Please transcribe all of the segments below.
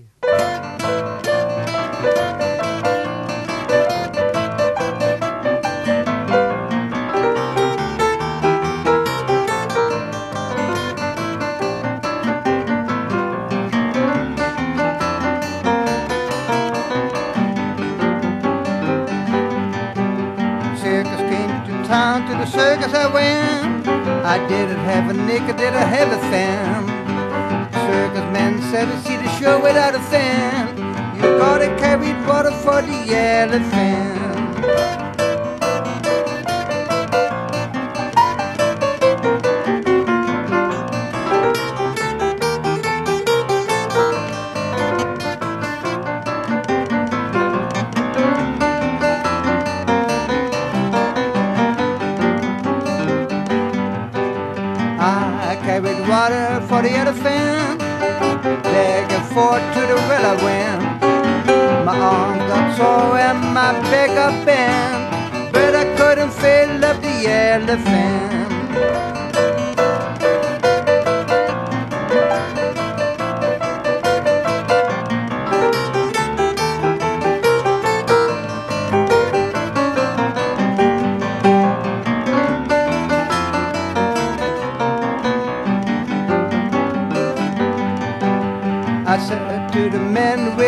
you. Circus came to town, to the circus I went. I didn't have a nickel, did I have a cent? Man see the show without a cent. You gotta carry water for the elephant. I carried water for the elephant. And forth to the well I went. My arm got sore and my back up bent. But I couldn't fill up the elephant.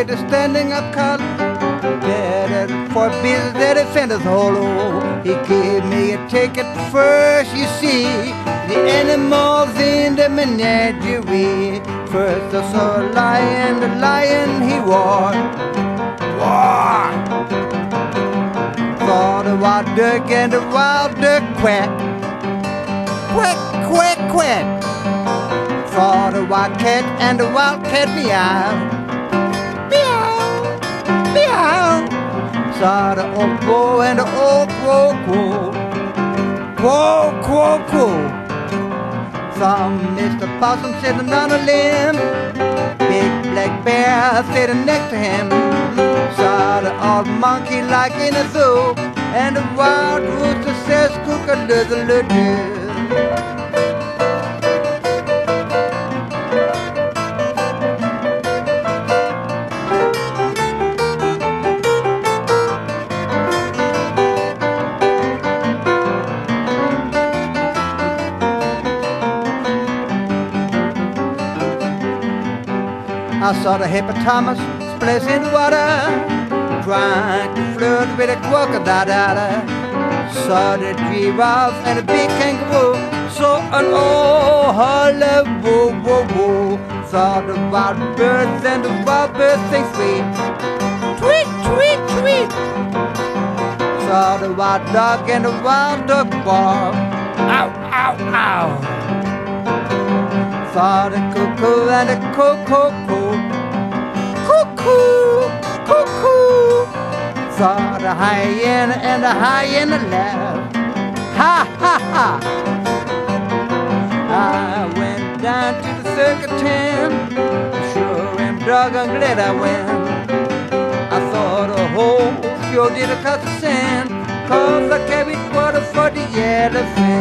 The standing up collar, that for business that offenders hollow. He gave me a ticket first, you see, the animals in the menagerie. First I saw a lion, the lion he. War! Saw the wild duck and the wild duck quack. Quack, quack, quack saw the wild cat and the wild cat. Meow, meow. Saw oh, oh, the old crow and crow, crow. Saw Mr. Possum sitting on a limb. Big black bear sitting next to him. Saw the old monkey like in a zoo. And the wild rooster says, cook-a-doodle-doo. I saw the hippopotamus splash in the water, trying to flirt with a crocodile. Saw the giraffe and a big kangaroo, saw an old holler, whoa, whoa, whoa. Saw the wild birds and the wild birds sing sweet, tweet, tweet, tweet. Saw the wild dog and the wild dog bark, ow, ow, ow saw the cuckoo and the cuckoo cuckoo cuckoo. Saw the hyena and the hyena laugh ha ha ha. I went down to the circuit tent sure am doggone glad I went. I saw the whole show did a cut the sand. Cause I carried water for the elephant